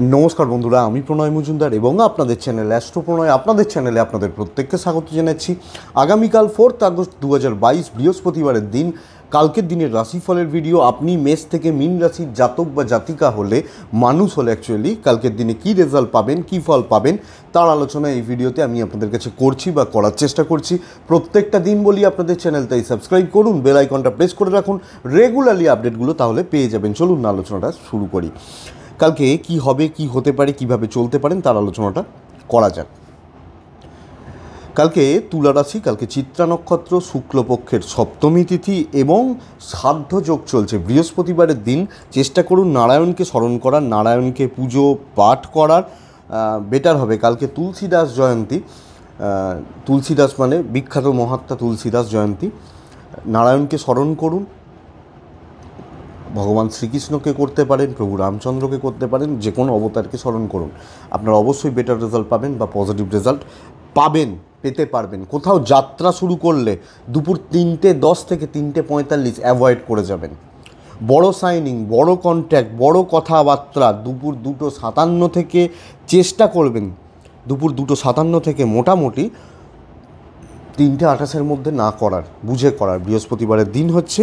নমস্কার বন্ধুরা, আমি প্রণয় মজুমদার এবং আপনাদের চ্যানেল অ্যাস্ট্রো প্রণয় আপনাদের চ্যানেলে আপনাদের প্রত্যেককে স্বাগত জানাচ্ছি। আগামীকাল ফোর্থ আগস্ট দু বাইশ, বৃহস্পতিবারের দিন, কালকের দিনের রাশিফলের ভিডিও আপনি মেষ থেকে মিন রাশির জাতক বা জাতিকা হলে মানুষ হলে অ্যাকচুয়ালি কালকের দিনে কী রেজাল্ট পাবেন, কী ফল পাবেন, তার আলোচনা এই ভিডিওতে আমি আপনাদের কাছে করছি বা করার চেষ্টা করছি। প্রত্যেকটা দিন বলি আপনাদের চ্যানেল তাই সাবস্ক্রাইব করুন বেল আইকনটা প্রেস করে রাখুন। রেগুলারলি আপডেটগুলো তাহলে পেয়ে যাবেন। চলুন না, আলোচনাটা শুরু করি। কালকে কি হবে, কি হতে পারে, কীভাবে চলতে পারেন তার আলোচনাটা করা যাক। কালকে তুলা রাশি কালকে চিত্রা নক্ষত্র, শুক্লপক্ষের সপ্তমী তিথি এবং সাধ্য যোগ চলছে। বৃহস্পতিবারের দিন চেষ্টা করুন নারায়ণকে স্মরণ করার, নারায়ণকে পুজো পাঠ করার। বেটার হবে কালকে তুলসীদাস জয়ন্তী। তুলসীদাস মানে বিখ্যাত মহাত্মা তুলসীদাস জয়ন্তী। নারায়ণকে স্মরণ করুন ভগবান শ্রীকৃষ্ণকে করতে পারেন, প্রভু রামচন্দ্রকে করতে পারেন, যে কোনো অবতারকে স্মরণ করুন। আপনারা অবশ্যই বেটার রেজাল্ট পাবেন বা পজিটিভ রেজাল্ট পাবেন, পেতে পারবেন। কোথাও যাত্রা শুরু করলে দুপুর তিনটে দশ থেকে তিনটে পঁয়তাল্লিশ অ্যাভয়েড করে যাবেন। বড় সাইনিং বড় কন্ট্যাক্ট বড় কথাবার্তা, দুপুর দুটো সাতান্ন থেকে চেষ্টা করবেন। দুপুর দুটো সাতান্ন থেকে মোটামুটি তিনটে আঠাশের মধ্যে না করার, বুঝে করার। বৃহস্পতিবারের দিন হচ্ছে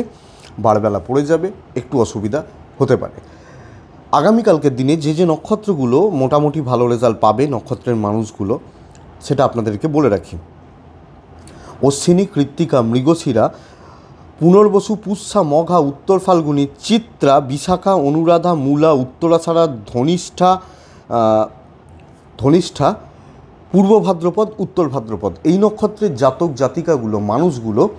বারবেলা পড়ে যাবে, একটু অসুবিধা হতে পারে। আগামীকালকের দিনে যে যে নক্ষত্রগুলো মোটামুটি ভালো রেজাল্ট পাবে নক্ষত্রের মানুষগুলো, সেটা আপনাদেরকে বলে রাখি। অশ্বিনী, কৃত্তিকা, মৃগশিরা, পুনর্বসু, পুষ্যা, মঘা, উত্তর ফাল্গুনী, চিত্রা, বিশাখা, অনুরাধা, মূলা, উত্তরাছাড়া, ধনিষ্ঠা ধনিষ্ঠা, পূর্ব ভাদ্রপদ, উত্তর ভাদ্রপদ। এই নক্ষত্রের জাতক, জাতিকাগুলো, মানুষগুলো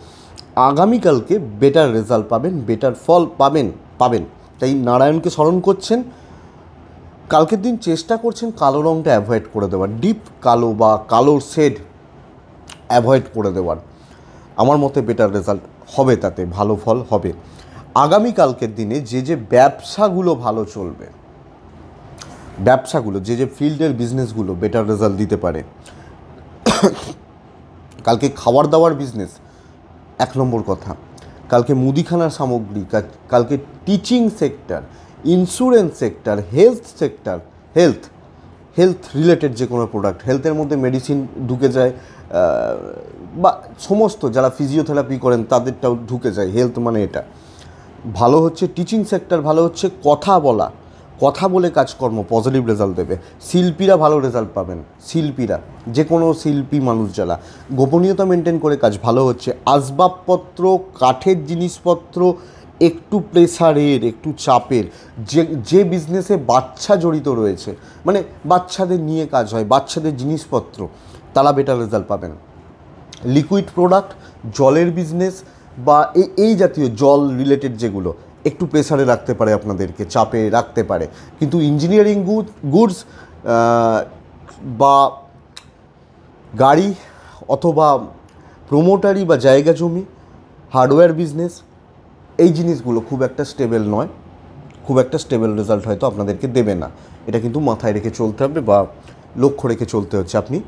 আগামীকালকে বেটার রেজাল্ট পাবেন বেটার ফল পাবেন পাবেন। তাই নারায়ণকে স্মরণ করছেন। কালকের দিন চেষ্টা করছেন কালো রঙটা অ্যাভয়েড করে দেওয়ার ডিপ কালো বা কালোর শেড অ্যাভয়েড করে দেওয়ার। আমার মতে বেটার রেজাল্ট হবে তাতে, ভালো ফল হবে। আগামীকালকের দিনে যে যে ব্যবসাগুলো ভালো চলবে, ব্যবসাগুলো, যে যে ফিল্ডের বিজনেসগুলো বেটার রেজাল্ট দিতে পারে। কালকে খাবার দাবার বিজনেস এক নম্বর কথা, কালকে মুদিখানার সামগ্রী কালকে teaching sector insurance sector health sector health health related যে কোনো প্রোডাক্ট হেলথের মধ্যে মেডিসিন ঢুকে যায় বা সমস্ত যারা ফিজিওথেরাপি করেন তাদেরটাও ঢুকে যায় হেলথ মানে এটা। ভালো হচ্ছে টিচিং সেক্টর ভালো হচ্ছে কথা বলা। কথা বলে কাজকর্ম পজিটিভ রেজাল্ট দেবে। শিল্পীরা ভালো রেজাল্ট পাবেন, শিল্পীরা যে কোনো শিল্পী মানুষ যারা। গোপনীয়তা মেনটেন করে কাজ ভালো হচ্ছে। আসবাবপত্র, কাঠের জিনিসপত্র একটু প্রেসারের একটু চাপের। যে যে বিজনেসে বাচ্চা জড়িত রয়েছে মানে বাচ্চাদের নিয়ে কাজ হয়, বাচ্চাদের জিনিসপত্র, তারা বেটার রেজাল্ট পাবেন। লিকুইড প্রোডাক্ট জলের বিজনেস বা এই জাতীয় জল রিলেটেড যেগুলো একটু প্রেসারে রাখতে পারে আপনাদেরকে, চাপে রাখতে পারে। কিন্তু ইঞ্জিনিয়ারিং গুড গুডস বা গাড়ি অথবা প্রোমোটারি বা জায়গা জমি হার্ডওয়্যার বিজনেস এই জিনিসগুলো খুব একটা স্টেবল নয়। খুব একটা স্টেবল রেজাল্ট হয়তো আপনাদেরকে দেবে না। এটা কিন্তু মাথায় রেখে চলতে হবে বা লক্ষ্য রেখে চলতে হচ্ছে। আপনি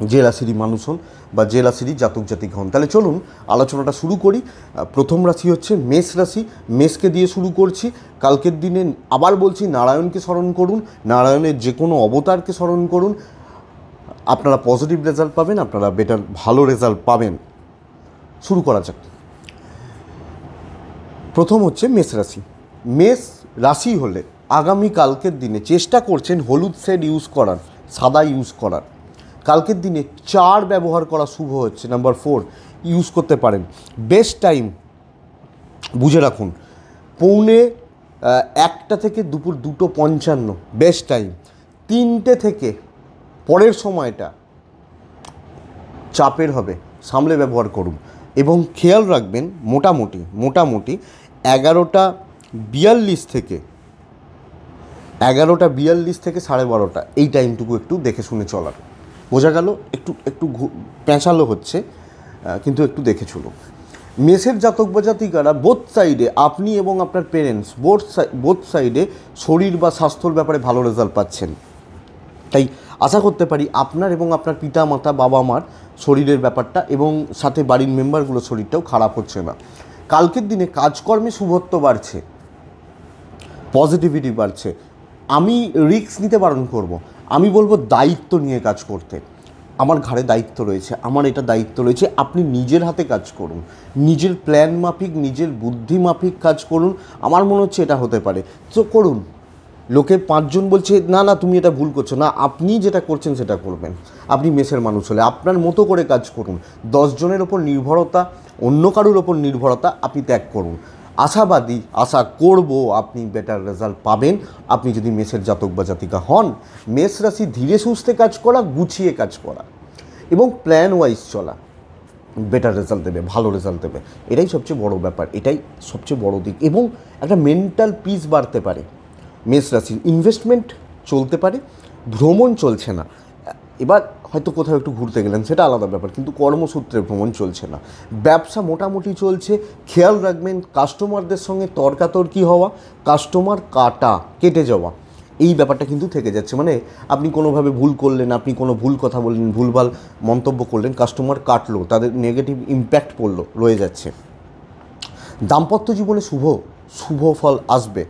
যে রাশিরই মানুষ হন বা যে রাশিরই জাতক জাতিক হন। তাহলে চলুন আলোচনাটা শুরু করি। প্রথম রাশি হচ্ছে মেষ রাশি। মেষকে দিয়ে শুরু করছি। কালকের দিনে আবার বলছি নারায়ণকে স্মরণ করুন। নারায়ণের যে কোনো অবতারকে স্মরণ করুন। আপনারা পজিটিভ রেজাল্ট পাবেন, আপনারা বেটার ভালো রেজাল্ট পাবেন। শুরু করা যাক। প্রথম হচ্ছে মেষ রাশি। মেষ রাশি হলে আগামী কালকের দিনে চেষ্টা করছেন হলুদ শেড ইউজ করার, সাদা ইউজ করার। কালকের দিনে চার ব্যবহার করা শুভ হচ্ছে নাম্বার ফোর ইউজ করতে পারেন। বেস্ট টাইম বুঝে রাখুন, পৌনে একটা থেকে দুপুর দুটো পঞ্চান্ন বেস্ট টাইম তিনটে থেকে পরের সময়টা চাপের হবে, সামলে ব্যবহার করুন। এবং খেয়াল রাখবেন, মোটামুটি মোটামুটি এগারোটা বিয়াল্লিশ থেকে, এগারোটা বিয়াল্লিশ থেকে সাড়ে বারোটা, এই টাইমটুকু একটু দেখে শুনে চলার। বোঝা গেল, একটু একটু পেঁচালো হচ্ছে কিন্তু একটু দেখে মেসের জাতক বা জাতিকারা বোথ সাইডে আপনি এবং আপনার পেরেন্টস বোথ বোথ সাইডে শরীর বা স্বাস্থ্যর ব্যাপারে ভালো রেজাল্ট পাচ্ছেন। তাই আশা করতে পারি আপনার এবং আপনার পিতা মাতা বাবা মার শরীরের ব্যাপারটা এবং সাথে বাড়ির মেম্বারগুলোর শরীরটাও খারাপ হচ্ছে না। কালকের দিনে কাজকর্মে শুভত্ব বাড়ছে পজিটিভিটি বাড়ছে। আমি রিস্ক নিতে বারণ করব। আমি বলব দায়িত্ব নিয়ে কাজ করতে। আমার ঘাড়ে দায়িত্ব রয়েছে, আমার এটা দায়িত্ব রয়েছে, আপনি নিজের হাতে কাজ করুন। নিজের প্ল্যান মাফিক, নিজের বুদ্ধি মাফিক কাজ করুন, আমার মনে হচ্ছে এটা হতে পারে। তো করুন। লোকে পাঁচজন বলছে, না না, তুমি এটা ভুল করছ। না, আপনি যেটা করছেন সেটা করবেন। আপনি মেসের মানুষ হলে, আপনার মতো করে কাজ করুন। দশজনের ওপর নির্ভরতা, অন্য কারোর ওপর নির্ভরতা আপনি ত্যাগ করুন। আশাবাদী আশা করব আপনি বেটার রেজাল্ট পাবেন। আপনি যদি মেসের জাতক বা জাতিকা হন, মেষ রাশি ধীরে সুস্থে কাজ করা, গুছিয়ে কাজ করা এবং প্ল্যান ওয়াইজ চলা। বেটার রেজাল্ট দেবে, ভালো রেজাল্ট দেবে। এটাই সবচেয়ে বড় ব্যাপার, এটাই সবচেয়ে বড় দিক এবং একটা মেন্টাল পিস বাড়তে পারে। মেষ রাশির ইনভেস্টমেন্ট চলতে পারে, ভ্রমণ চলছে না। এবার হয়তো কোথাও একটু ঘুরতে গেলেন, সেটা আলাদা ব্যাপার, কিন্তু কর্মসূত্রে ভ্রমণ চলছে না। ব্যবসা মোটামুটি চলছে, খেয়াল রাখবেন কাস্টমারদের সঙ্গে তর্কাতর্কি হওয়া, কাস্টমার কাটা, কেটে যাওয়া, এই ব্যাপারটা কিন্তু থেকে যাচ্ছে। মানে আপনি কোনোভাবে ভুল করলেন, আপনি কোনো ভুল কথা বললেন, ভুলভাল মন্তব্য করলেন, কাস্টমার কাটলো, তাদের নেগেটিভ ইম্প্যাক্ট পড়ল, রয়ে যাচ্ছে। দাম্পত্য জীবনে শুভ শুভ ফল আসবে।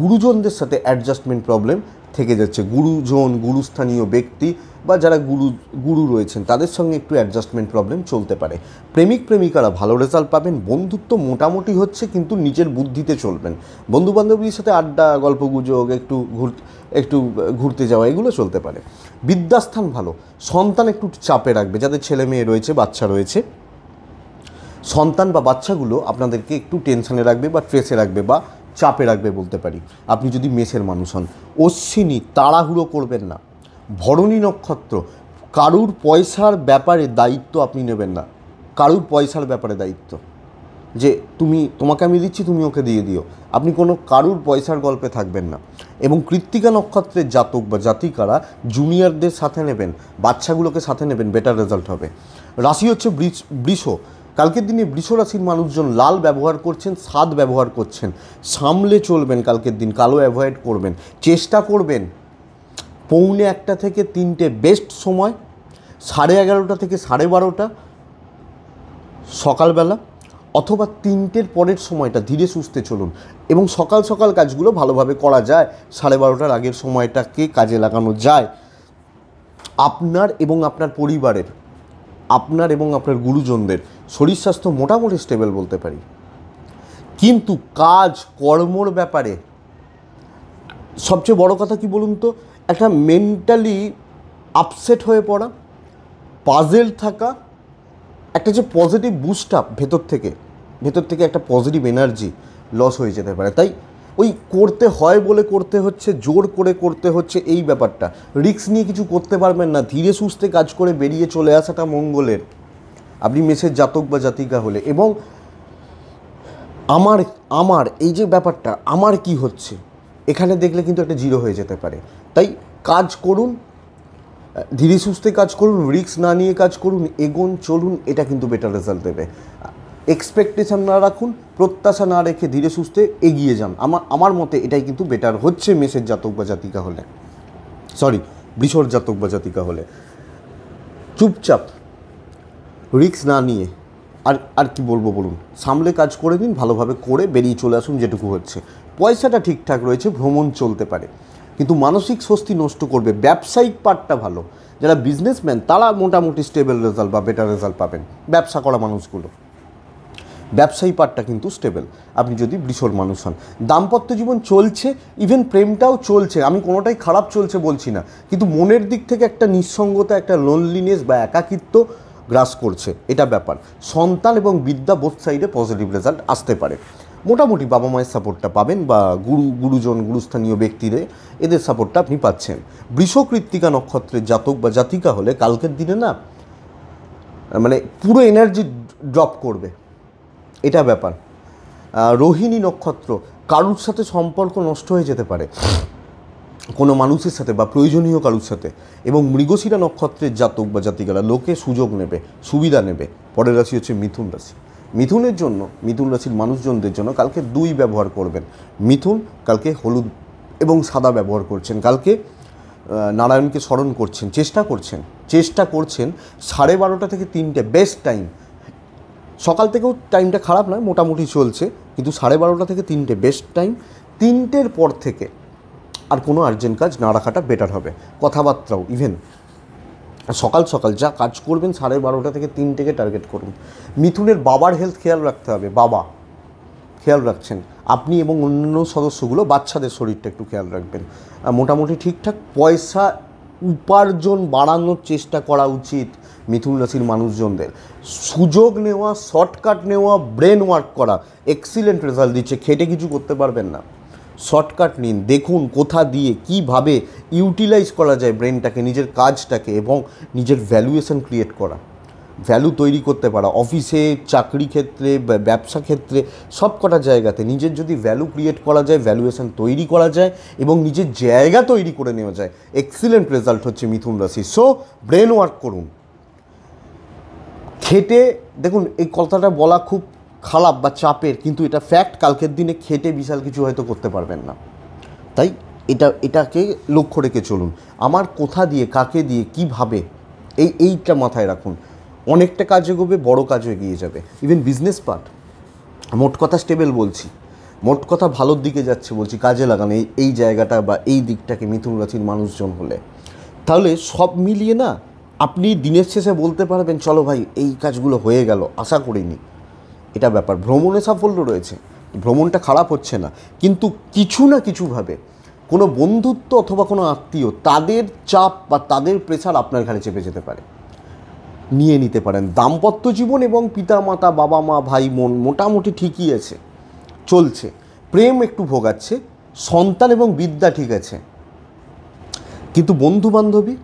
গুরুজনদের সাথে অ্যাডজাস্টমেন্ট প্রবলেম থেকে যাচ্ছে। গুরুজন, গুরুস্থানীয় ব্যক্তি বা যারা গুরু গুরু রয়েছেন, তাদের সঙ্গে একটু অ্যাডজাস্টমেন্ট প্রবলেম চলতে পারে। প্রেমিক, প্রেমিকারা ভালো রেজাল্ট পাবেন, বন্ধুত্ব মোটামুটি হচ্ছে কিন্তু নিজের বুদ্ধিতে চলবেন। বন্ধু বান্ধবীর সাথে আড্ডা গল্প গুজব একটু ঘুর, একটু ঘুরতে যাওয়া, এগুলো চলতে পারে। বিদ্যাস্থান ভালো, সন্তান একটু চাপে রাখবে, যাদের ছেলে মেয়ে রয়েছে, বাচ্চা রয়েছে। সন্তান বা বাচ্চাগুলো আপনাদেরকে একটু টেনশনে রাখবে বা ট্রেসে রাখবে বা চাপে রাখবে বলতে পারি। আপনি যদি মেসের মানুষ হন, অশ্বিনী, তাড়াহুড়ো করবেন না। ভরণী নক্ষত্র, কারুর পয়সার ব্যাপারে দায়িত্ব আপনি নেবেন না। কারুর পয়সার ব্যাপারে দায়িত্ব। যে তুমি, তোমাকে আমি দিচ্ছি, তুমি ওকে দিয়ে দিও। আপনি কোনো কারুর পয়সার গল্পে থাকবেন না। এবং কৃত্তিকা নক্ষত্রের জাতক বা জাতিকারা জুনিয়রদের সাথে নেবেন, বাচ্চাগুলোকে সাথে নেবেন বেটার রেজাল্ট হবে। রাশি হচ্ছে বৃষ কালকের দিনে বৃষ রাশির মানুষজন লাল ব্যবহার করছেন, সাদ ব্যবহার করছেন। সামলে চলবেন কালকের দিন, কালো অ্যাভয়েড করবেন। চেষ্টা করবেন। পৌনে একটা থেকে তিনটে বেস্ট সময়, সাড়ে এগারোটা থেকে সাড়ে বারোটা সকালবেলা, অথবা তিনটের পরের সময়টা ধীরে সুস্থে চলুন। এবং সকাল সকাল কাজগুলো ভালোভাবে করা যায়, সাড়ে বারোটার আগের সময়টাকে কাজে লাগানো যায়। আপনার এবং আপনার পরিবারের, আপনার এবং আপনার গুরুজনদের শরীর স্বাস্থ্য মোটামুটি স্টেবল বলতে পারি। কিন্তু কাজ কর্মর ব্যাপারে সবচেয়ে বড় কথা কি বলুন তো? একটা মেন্টালি আপসেট হয়ে পড়া পাজেল থাকা, একটা যে পজিটিভ বুস্ট আপ ভেতর থেকে ভেতর থেকে একটা পজিটিভ এনার্জি লস হয়ে যেতে পারে। তাই ওই করতে হয় বলে করতে হচ্ছে, জোর করে করতে হচ্ছে এই ব্যাপারটা। রিস্ক নিয়ে কিছু করতে পারবেন না। ধীরে সুস্থে কাজ করে বেরিয়ে চলে আসাটা মঙ্গলের। আপনি মেসের জাতক বা জাতিকা হলে এবং আমার আমার এই যে ব্যাপারটা, আমার কি হচ্ছে? এখানে দেখলে কিন্তু একটা জিরো হয়ে যেতে পারে। তাই কাজ করুন, ধীরে সুস্থে কাজ করুন রিস্ক না নিয়ে কাজ করুন, এগোন, চলুন, এটা কিন্তু বেটার রেজাল্ট দেবে। এক্সপেকটেশন না রাখুন, প্রত্যাশা না রেখে ধীরে সুস্থে এগিয়ে যান। আমার আমার মতে এটাই কিন্তু বেটার হচ্ছে মেসের জাতক বা জাতিকা হলে। সরি বৃষর জাতক বা জাতিকা হলে। চুপচাপ রিস্ক না নিয়ে, আর আর কি বলব বলুন? সামলে কাজ করে দিন ভালোভাবে করে বেরিয়ে চলে আসুন যেটুকু হচ্ছে। পয়সাটা ঠিকঠাক রয়েছে, ভ্রমণ চলতে পারে। কিন্তু মানসিক স্বস্তি নষ্ট করবে। ব্যবসায়িক পার্টটা ভালো। যারা বিজনেসম্যান তারা মোটামুটি স্টেবল রেজাল্ট বা বেটার রেজাল্ট পাবেন। ব্যবসা করা মানুষগুলো। ব্যবসায়ী পার্টটা কিন্তু স্টেবল আপনি যদি বৃষর মানুষ হন। দাম্পত্য জীবন চলছে ইভেন প্রেমটাও চলছে। আমি কোনোটাই খারাপ চলছে বলছি না। কিন্তু মনের দিক থেকে একটা নিঃসঙ্গতা, একটা লোনলিনেস বা একাকিত্ব গ্রাস করছে। এটা ব্যাপার। সন্তান এবং বিদ্যা বোধ সাইডে পজিটিভ রেজাল্ট আসতে পারে। মোটামুটি বাবা মায়ের সাপোর্টটা পাবেন বা গুরু, গুরুজন, গুরুস্থানীয় ব্যক্তিদের, এদের সাপোর্টটা আপনি পাচ্ছেন। বৃষকৃত্তিকা নক্ষত্রের জাতক বা জাতিকা হলে কালকের দিনে না মানে পুরো এনার্জি ড্রপ করবে। এটা ব্যাপার। রোহিণী নক্ষত্র কারুর সাথে সম্পর্ক নষ্ট হয়ে যেতে পারে। কোনো মানুষের সাথে বা প্রয়োজনীয় কারুর সাথে। এবং মৃগশিরা নক্ষত্রের জাতক বা জাতিকারা লোকে সুযোগ নেবে, সুবিধা নেবে। পরের রাশি হচ্ছে মিথুন রাশি। মিথুনের জন্য, মিথুন রাশির মানুষজনদের জন্য কালকে দুই ব্যবহার করবেন। মিথুন কালকে হলুদ এবং সাদা ব্যবহার করছেন। কালকে নারায়ণকে স্মরণ করছেন, চেষ্টা করছেন চেষ্টা করছেন সাড়ে বারোটা থেকে তিনটে, বেস্ট টাইম। সকাল থেকেও টাইমটা খারাপ নয়, মোটামুটি চলছে, কিন্তু সাড়ে বারোটা থেকে তিনটে, বেস্ট টাইম। তিনটের পর থেকে আর কোনো আর্জেন্ট কাজ না রাখাটা বেটার হবে। কথাবার্তাও, ইভেন সকাল সকাল যা কাজ করবেন সাড়ে বারোটা থেকে তিনটেকে টার্গেট করুন। মিথুনের বাবার হেলথ খেয়াল রাখতে হবে, বাবা। খেয়াল রাখছেন। আপনি এবং অন্যান্য সদস্যগুলো বাচ্চাদের শরীরটা একটু খেয়াল রাখবেন। মোটামুটি ঠিকঠাক পয়সা উপার্জন বাড়ানোর চেষ্টা করা উচিত মিথুন রাশির মানুষজনদের। সুযোগ নেওয়া শর্টকাট নেওয়া ব্রেন ওয়ার্ক করা এক্সিলেন্ট রেজাল্ট দিচ্ছে, খেটে কিছু করতে পারবেন না। শর্টকাট নিন, দেখুন কোথা দিয়ে কীভাবে ইউটিলাইজ করা যায় ব্রেনটাকে নিজের কাজটাকে এবং নিজের ভ্যালুয়েশন ক্রিয়েট করা। ভ্যালু তৈরি করতে পারা অফিসে চাকরি ক্ষেত্রে ব্যবসা ক্ষেত্রে সব কটা জায়গাতে নিজের যদি ভ্যালু ক্রিয়েট করা যায় ভ্যালুয়েশন তৈরি করা যায় এবং নিজের জায়গা তৈরি করে নেওয়া যায় এক্সিলেন্ট রেজাল্ট হচ্ছে মিথুন রাশি। সো ব্রেন ওয়ার্ক করুন। খেটে, দেখুন, এই কথাটা বলা খুব খারাপ বা চাপের, কিন্তু এটা ফ্যাক্ট কালকের দিনে খেটে বিশাল কিছু হয়তো করতে পারবেন না। তাই এটা, এটাকে লক্ষ্য রেখে চলুন। আমার কোথা দিয়ে, কাকে দিয়ে, কীভাবে, এই, এইটা মাথায় রাখুন। অনেকটা কাজ এগোবে, বড় কাজও এগিয়ে যাবে। ইভেন বিজনেস পার্ট মোট কথা স্টেবল বলছি। মোট কথা ভালোর দিকে যাচ্ছে বলছি, কাজে লাগানো এই এই জায়গাটা বা এই দিকটাকে মিথুন রাশির মানুষজন হলে। তাহলে সব মিলিয়ে না, আপনি দিনের শেষে বলতে পারবেন, চলো ভাই, এই কাজগুলো হয়ে গেল, আশা করিনি। এটা ব্যাপার। ভ্রমণে সাফল্য রয়েছে। ভ্রমণটা খারাপ হচ্ছে না। কিন্তু কিছু না কিছুভাবে কোনো বন্ধুত্ব অথবা কোনো আত্মীয় তাদের চাপ বা তাদের প্রেশার আপনার ঘাড়ে চেপে যেতে পারে। নিয়ে নিতে পারেন। দাম্পত্য জীবন এবং পিতা মাতা বাবা মা ভাই বোন মোটামুটি ঠিকই আছে। চলছে। প্রেম একটু ভোগাচ্ছে। সন্তান এবং বিদ্যা ঠিক আছে। কিন্তু বন্ধু বান্ধবী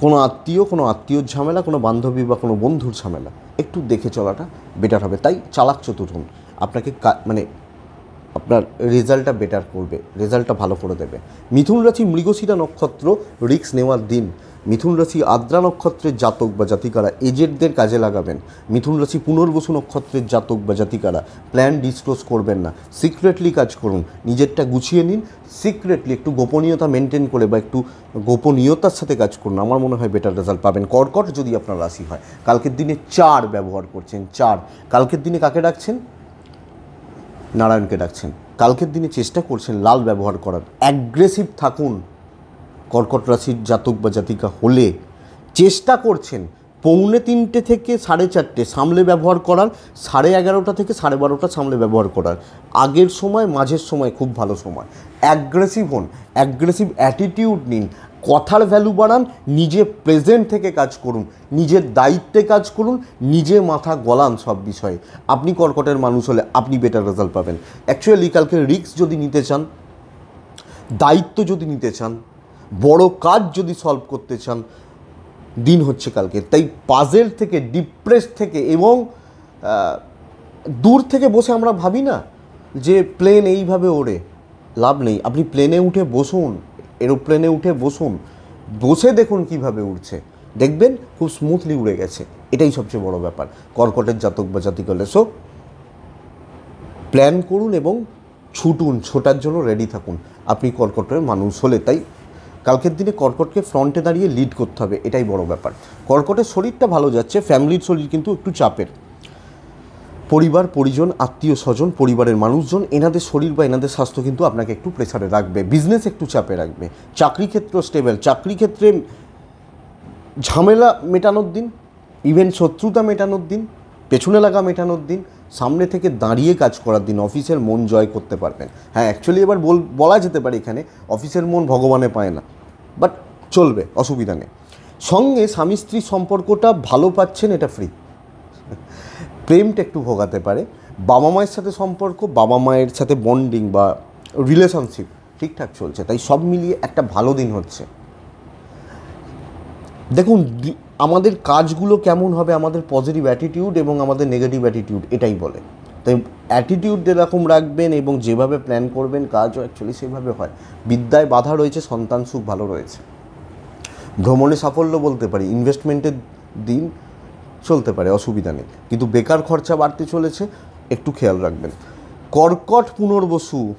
কোনো আত্মীয়, কোনো আত্মীয়র ঝামেলা, কোনো বান্ধবী বা কোনো বন্ধুর ঝামেলা একটু দেখে চলাটা বেটার হবে। তাই চালাক চতুর হন আপনাকে মানে আপনার রেজাল্টটা বেটার করবে রেজাল্টটা ভালো করে দেবে। মিথুন রাশি মৃগশিরা নক্ষত্র রিক্স নেওয়ার দিন। মিথুন রাশি আদ্রা নক্ষত্রের জাতক বা জাতিকারা এজেন্টদের কাজে লাগাবেন। মিথুন রাশি পুনর্বসু নক্ষত্রের জাতক বা জাতিকারা প্ল্যান ডিসক্লোজ করবেন না। সিক্রেটলি কাজ করুন। নিজেরটা গুছিয়ে নিন। সিক্রেটলি একটু গোপনীয়তা মেনটেন করে বা একটু গোপনীয়তার সাথে কাজ করুন। আমার মনে হয় বেটার রেজাল্ট পাবেন। কর্কট যদি আপনার রাশি হয়, কালকের দিনে চার ব্যবহার করছেন, চার। কালকের দিনে কাকে ডাকছেন? নারায়ণকে ডাকছেন। কালকের দিনে চেষ্টা করছেন লাল ব্যবহার করার। অ্যাগ্রেসিভ থাকুন। কর্কট রাশির জাতক বা জাতিকা হলে চেষ্টা করছেন পৌনে তিনটে থেকে সাড়ে চারটে সামলে ব্যবহার করার, সাড়ে এগারোটা থেকে সাড়ে বারোটা সামলে ব্যবহার করার। আগের সময়, মাঝের সময় খুব ভালো সময়। অ্যাগ্রেসিভ হন অ্যাগ্রেসিভ অ্যাটিটিউড নিন, কথার ভ্যালু বাড়ান, নিজে প্রেজেন্ট থেকে কাজ করুন, নিজের দায়িত্বে কাজ করুন, নিজে মাথা গলান সব বিষয়ে। আপনি কর্কটের মানুষ হলে আপনি বেটার রেজাল্ট পাবেন। অ্যাকচুয়ালি কালকে রিস্ক যদি নিতে চান, দায়িত্ব যদি নিতে চান বড় কাজ যদি সলভ করতে চান, দিন হচ্ছে কালকে। তাই পাজেল থেকে ডিপ্রেস থেকে এবং দূর থেকে বসে আমরা ভাবি না যে প্লেন এইভাবে ওড়ে, লাভ নেই। আপনি প্লেনে উঠে বসুন এরোপ্লেনে উঠে বসুন, বসে দেখুন কীভাবে উঠছে দেখবেন খুব স্মুথলি উড়ে গেছে। এটাই সবচেয়ে বড় ব্যাপার। কর্কটের জাতক বা জাতিকলে সো প্ল্যান করুন এবং ছুটুন, ছোটার জন্য রেডি থাকুন। আপনি কর্কটের মানুষ হলে, তাই কালকের দিনে কর্কটকে ফ্রন্টে দাঁড়িয়ে লিড করতে হবে, এটাই বড় ব্যাপার। কর্কটের শরীরটা ভালো যাচ্ছে ফ্যামিলির শরীর কিন্তু একটু চাপের। পরিবার, পরিজন, আত্মীয় স্বজন, পরিবারের মানুষজন, এনাদের শরীর বা এনাদের স্বাস্থ্য কিন্তু আপনাকে একটু প্রেসারে রাখবে বিজনেস একটু চাপে রাখবে। চাকরি ক্ষেত্র স্টেবল চাকরি ক্ষেত্রে ঝামেলা মেটানোর দিন ইভেন শত্রুতা মেটানোর দিন পেছনে লাগা মেটানোর দিন, সামনে থেকে দাঁড়িয়ে কাজ করার দিন অফিসের মন জয় করতে পারবেন। হ্যাঁ অ্যাকচুয়ালি এবার বল, বলা যেতে পারে এখানে অফিসের মন ভগবানে পায় না বাট চলবে, অসুবিধা নেই। সঙ্গে স্বামী স্ত্রীর সম্পর্কটা ভালো পাচ্ছেন, এটা ফ্রি প্রেমটা একটু ভোগাতে পারে। বাবা মায়ের সাথে সম্পর্ক, বাবা মায়ের সাথে বন্ডিং বা রিলেশনশিপ ঠিকঠাক চলছে, তাই সব মিলিয়ে একটা ভালো দিন হচ্ছে। দেখুন আমাদের কাজগুলো কেমন হবে, আমাদের পজিটিভ অ্যাটিটিউড এবং আমাদের নেগেটিভ অ্যাটিটিউড এটাই বলে। তাই অ্যাটিটিউড যেরকম রাখবেন এবং যেভাবে প্ল্যান করবেন, কাজও অ্যাকচুয়ালি সেভাবে হয়। বিদ্যায় বাধা রয়েছে, সন্তান সুখ ভালো রয়েছে। ভ্রমণে সাফল্য বলতে পারি ইনভেস্টমেন্টের দিন চলতে পারে, অসুবিধা নেই। কিন্তু বেকার খরচা বাড়তে চলেছে, একটু খেয়াল রাখবেন। কর্কট পুনর্বসু,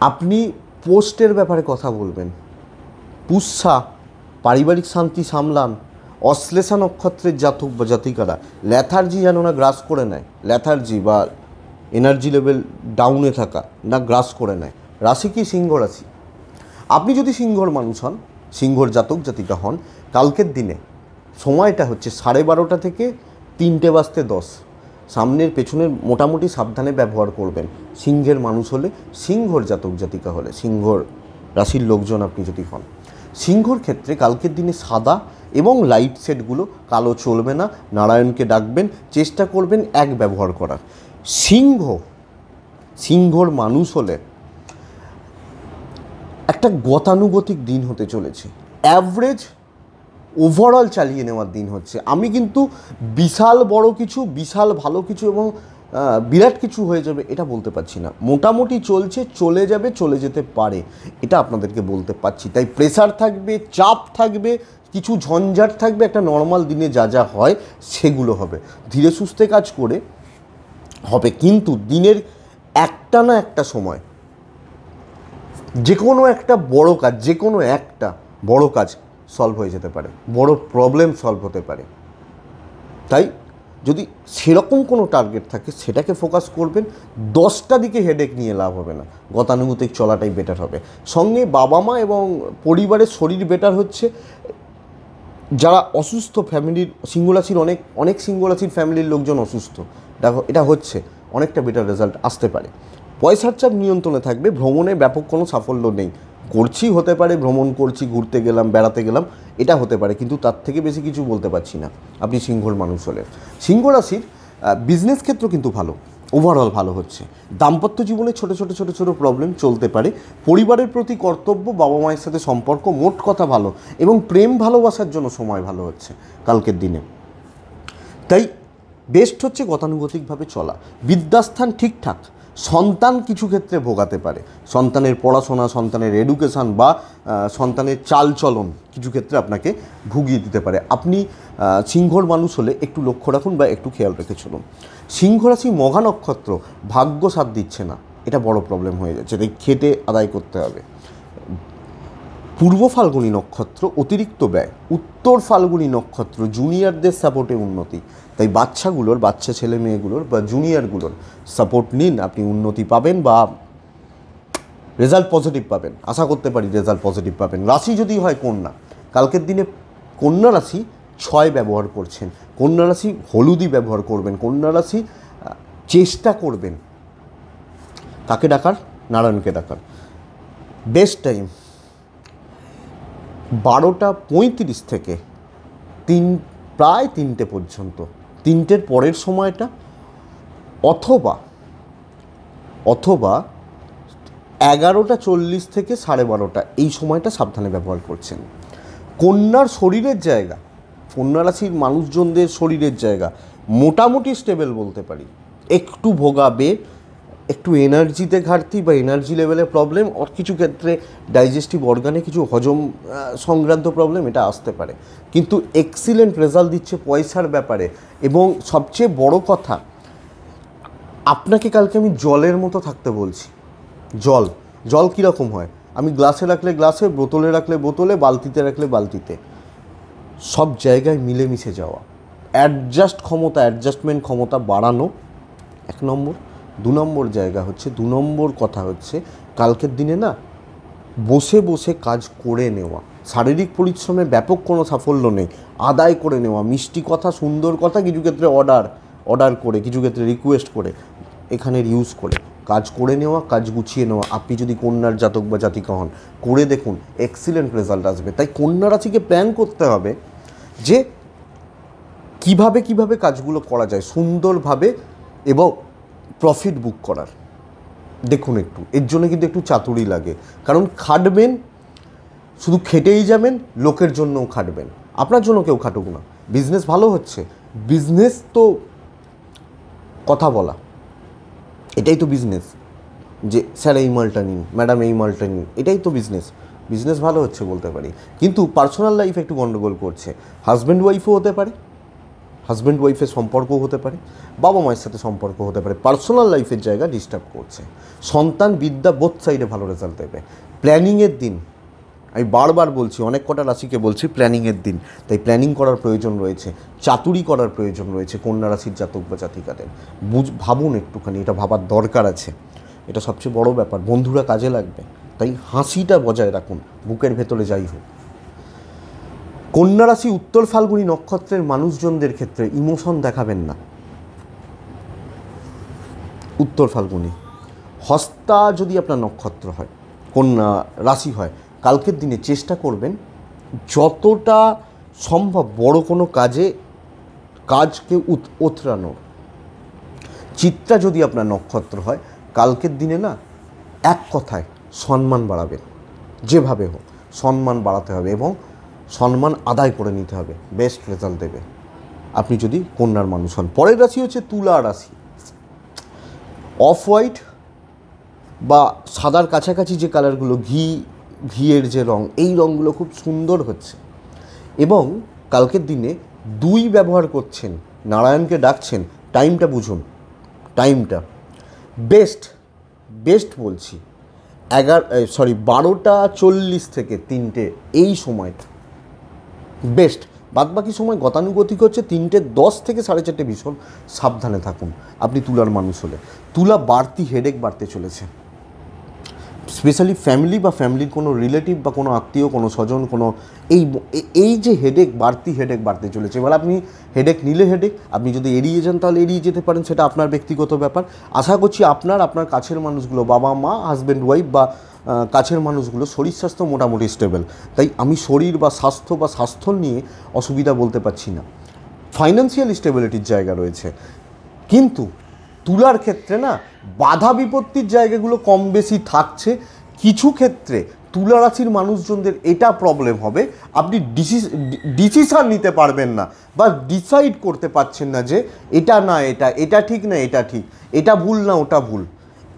আপনি পোস্টের ব্যাপারে কথা বলবেন। পুষ্যা পারিবারিক শান্তি সামলান অশ্লেষা নক্ষত্রের জাতক বা জাতিকারা। ল্যাথার্জি যেন না গ্রাস করে নেয় ল্যাথার্জি বা এনার্জি লেভেল ডাউনে থাকা, না গ্রাস করে নেয়। রাশি কি সিংহ রাশি? আপনি যদি সিংহর মানুষ হন, সিংহর জাতক জাতিকা হন, কালকের দিনে সময়টা হচ্ছে সাড়ে বারোটা থেকে তিনটে বাজতে দশ। সামনের পেছনের মোটামুটি সাবধানে ব্যবহার করবেন। সিংহের মানুষ হলে সিংহর জাতক জাতিকা হলে, সিংহর রাশির লোকজন আপনি যদি হন। সিংহর ক্ষেত্রে কালকের দিনে সাদা এবং লাইট সেটগুলো কালো চলবে না। নারায়ণকে ডাকবেন, চেষ্টা করবেন এক ব্যবহার করার। সিংহ, সিংহর মানুষ হলে একটা গতানুগতিক দিন হতে চলেছে। অ্যাভারেজ ওভারঅল চালিয়ে নেওয়ার দিন হচ্ছে। আমি কিন্তু বিশাল বড় কিছু, বিশাল ভালো কিছু এবং বিরাট কিছু হয়ে যাবে এটা বলতে পারছি না। মোটামুটি চলছে, চলে যাবে, চলে যেতে পারে, এটা আপনাদেরকে বলতে পারছি। তাই প্রেসার থাকবে, চাপ থাকবে, কিছু ঝঞ্ঝাট থাকবে, একটা নর্মাল দিনে যা যা হয়, সেগুলো হবে। ধীরে সুস্থে কাজ করে হবে, কিন্তু দিনের একটা না একটা সময় যে কোনো একটা বড় কাজ যে কোনো একটা বড় কাজ সলভ হয়ে যেতে পারে। বড় প্রবলেম সলভ হতে পারে। তাই যদি সেরকম কোনো টার্গেট থাকে, সেটাকে ফোকাস করবেন, দশটা দিকে হেডেক নিয়ে লাভ হবে না। গতানুগতিক চলাটাই বেটার হবে। সঙ্গে বাবা মা এবং পরিবারের শরীর বেটার হচ্ছে। যারা অসুস্থ ফ্যামিলির সিংহরাশির অনেক অনেক সিংহরাশির ফ্যামিলির লোকজন অসুস্থ, দেখো এটা হচ্ছে, অনেকটা বেটার রেজাল্ট আসতে পারে। পয়সার চাপ নিয়ন্ত্রণে থাকবে, ভ্রমণে ব্যাপক কোনো সাফল্য নেই। করছি হতে পারে, ভ্রমণ করছি, ঘুরতে গেলাম, বেড়াতে গেলাম, এটা হতে পারে, কিন্তু তার থেকে বেশি কিছু বলতে পারছি না। আপনি সিংহর মানুষ হলে। সিংহ রাশির বিজনেস ক্ষেত্র কিন্তু ভালো ওভারঅল ভালো হচ্ছে। দাম্পত্য জীবনে ছোট ছোট ছোট ছোট প্রবলেম চলতে পারে। পরিবারের প্রতি কর্তব্য, বাবা মায়ের সাথে সম্পর্ক, মোট কথা ভালো, এবং প্রেম ভালোবাসার জন্য সময় ভালো হচ্ছে কালকের দিনে। তাই বেস্ট হচ্ছে গতানুগতিকভাবে চলা। বিদ্যাস্থান ঠিকঠাক সন্তান কিছু ক্ষেত্রে ভোগাতে পারে। সন্তানের পড়াশোনা, সন্তানের এডুকেশান বা সন্তানের চালচলন কিছু ক্ষেত্রে আপনাকে ভুগিয়ে দিতে পারে। আপনি সিংহর মানুষ হলে একটু লক্ষ্য রাখুন বা একটু খেয়াল রেখে চলুন। সিংহ রাশি মঘা নক্ষত্র ভাগ্য সাথ দিচ্ছে না। এটা বড় প্রবলেম হয়ে যাচ্ছে। খেটে আদায় করতে হবে। পূর্ব ফাল্গুনী নক্ষত্র অতিরিক্ত ব্যয়। উত্তর ফাল্গুনী নক্ষত্র জুনিয়রদের সাপোর্টে উন্নতি। তাই বাচ্চাগুলোর, বাচ্চা ছেলে মেয়েগুলোর বা জুনিয়রগুলোর সাপোর্ট নিন, আপনি উন্নতি পাবেন বা রেজাল্ট পজিটিভ পাবেন। আশা করতে পারি রেজাল্ট পজিটিভ পাবেন। রাশি যদি হয় কন্যা, কালকের দিনে কন্যা রাশি ছয় ব্যবহার করছেন। কন্যা রাশি হলুদই ব্যবহার করবেন। কন্যা রাশি চেষ্টা করবেন। কাকে ডাকার? নারায়ণকে ডাকার। বেস্ট টাইম বারোটা পঁয়ত্রিশ থেকে তিন, প্রায় তিনটে পর্যন্ত, তিনটের পরের সময়টা, অথবা অথবা এগারোটা চল্লিশ থেকে সাড়ে বারোটা, এই সময়টা সাবধানে ব্যবহার করছেন। কন্যার শরীরের জায়গা, কন্যা রাশির মানুষজনদের শরীরের জায়গা, মোটামুটি স্টেবল বলতে পারি। একটু ভোগাবে একটু এনার্জিতে ঘাটতি বা এনার্জি লেভেলে প্রবলেম আর কিছু ক্ষেত্রে ডাইজেস্টিভ অর্গানে কিছু হজম সংক্রান্ত প্রবলেম এটা আসতে পারে। কিন্তু এক্সিলেন্ট রেজাল্ট দিচ্ছে পয়সার ব্যাপারে। এবং সবচেয়ে বড় কথা, আপনাকে কালকে আমি জলের মতো থাকতে বলছি। জল জল কীরকম হয়? আমি গ্লাসে রাখলে গ্লাসে, বোতলে রাখলে বোতলে, বালতিতে রাখলে বালতিতে। সব জায়গায় মিলেমিশে যাওয়া। অ্যাডজাস্ট ক্ষমতা, অ্যাডজাস্টমেন্ট ক্ষমতা বাড়ানো এক নম্বর। দু নম্বর জায়গা হচ্ছে, দু নম্বর কথা হচ্ছে, কালকের দিনে না বসে বসে কাজ করে নেওয়া। শারীরিক পরিশ্রমে ব্যাপক কোনো সাফল্য নেই। আদায় করে নেওয়া। মিষ্টি কথা, সুন্দর কথা কিছু ক্ষেত্রে অর্ডার অর্ডার করে, কিছু ক্ষেত্রে রিকোয়েস্ট করে, এখানের ইউজ করে। কাজ করে নেওয়া, কাজ গুছিয়ে নেওয়া। আপনি যদি কন্যার জাতক বা জাতিকা হন, করে দেখুন এক্সিলেন্ট রেজাল্ট আসবে। তাই কন্যা রাশিকে প্ল্যান করতে হবে যে কীভাবে কীভাবে কাজগুলো করা যায় সুন্দরভাবে এবং প্রফিট বুক করার। দেখুন একটু, এর জন্য কিন্তু একটু চাতুরি লাগে। কারণ খাটবেন, শুধু খেটেই যাবেন, লোকের জন্যও খাটবেন। আপনার জন্য কেউ খাটুক না। বিজনেস ভালো হচ্ছে। বিজনেস তো কথা বলা। এটাই তো বিজনেস যে, স্যার এই মালটা নিন ম্যাডাম এই মালটা নিন, এটাই তো বিজনেস বিজনেস ভালো হচ্ছে বলতে পারি। কিন্তু পার্সোনাল লাইফ একটু গন্ডগোল করছে। হাজব্যান্ড ওয়াইফও হতে পারে। হাজব্যান্ড ওয়াইফের সম্পর্ক হতে পারে, বাবা মায়ের সাথে সম্পর্ক হতে পারে, পার্সোনাল লাইফের জায়গা ডিস্টার্ব করছে। সন্তান বিদ্যা বোধ সাইডে ভালো রেজাল্ট দেবে। প্ল্যানিংয়ের দিন, আমি বারবার বলছি, অনেক কটা রাশিকে বলছি প্ল্যানিংয়ের দিন। তাই প্ল্যানিং করার প্রয়োজন রয়েছে, চাতুরি করার প্রয়োজন রয়েছে কন্যা রাশির জাতক বা জাতিকাদের। বুঝ, ভাবুন একটুখানি, এটা ভাবার দরকার আছে। এটা সবচেয়ে বড় ব্যাপার, বন্ধুরা কাজে লাগবে। তাই হাসিটা বজায় রাখুন, বুকের ভেতরে যাই হোক। কন্যা রাশি উত্তর ফাল্গুনি নক্ষত্রের মানুষজনদের ক্ষেত্রে ইমোশন দেখাবেন না। উত্তর ফাল্গুনি। হস্তা যদি আপনার নক্ষত্র হয়, কন্যা রাশি হয়, কালকের দিনে চেষ্টা করবেন যতটা সম্ভব বড় কোনো কাজে, কাজকে উত, ওতরানোর। চিত্রা যদি আপনার নক্ষত্র হয়, কালকের দিনে না, এক কথায় সম্মান বাড়াবেন। যেভাবে হোক, সম্মান বাড়াতে হবে এবং সম্মান আদায় করে নিতে হবে বেস্ট রেজাল্ট দেবে। আপনি যদি কন্যার মানুষ হন, পরের রাশি হচ্ছে তুলা রাশি। অফ হোয়াইট বা সাদার কাছাকাছি যে কালারগুলো ঘি, ঘিয়ের যে রং, এই রঙগুলো খুব সুন্দর হচ্ছে। এবং কালকের দিনে দুই ব্যবহার করছেন, নারায়ণকে ডাকছেন টাইমটা বুঝুন টাইমটা বেস্ট বেস্ট বলছি, এগারো সরি বারোটা চল্লিশ থেকে তিনটে, এই সময়টা। বেস্ট। বাদবাকি সময় গতানুগতিক হচ্ছে তিনটে দশ থেকে সাড়ে চারটে ভীষণ সাবধানে থাকুন। আপনি তুলার মানুষ হলে। তুলা বাড়তি হেডেক বাড়তে চলেছে। স্পেশালি ফ্যামিলি বা ফ্যামিলির কোনো রিলেটিভ বা কোনো আত্মীয়, কোনো স্বজন, কোনো এই এই যে হেডেক বাড়তি হেডেক বাড়তে চলেছে। এবার আপনি হেডেক নিলে হেডেক আপনি যদি এড়িয়ে যান তাহলে এড়িয়ে যেতে পারেন, সেটা আপনার ব্যক্তিগত ব্যাপার। আশা করছি আপনার আপনার কাছের মানুষগুলো, বাবা, মা হাজব্যান্ড ওয়াইফ বা কাছের মানুষগুলো শরীর স্বাস্থ্য মোটামুটি স্টেবল তাই আমি শরীর বা স্বাস্থ্য বা স্বাস্থ্য নিয়ে অসুবিধা বলতে পারছি না। ফাইন্যান্সিয়াল স্টেবিলিটির জায়গা রয়েছে। কিন্তু তুলার ক্ষেত্রে না বাধা বিপত্তির জায়গাগুলো কম বেশি থাকছে। কিছু ক্ষেত্রে তুলা রাশির মানুষজনদের এটা প্রবলেম হবে। আপনি ডিসিশান নিতে পারবেন না বা ডিসাইড করতে পারছেন না যে এটা না, এটা এটা ঠিক না, এটা ঠিক। এটা ভুল না, ওটা ভুল।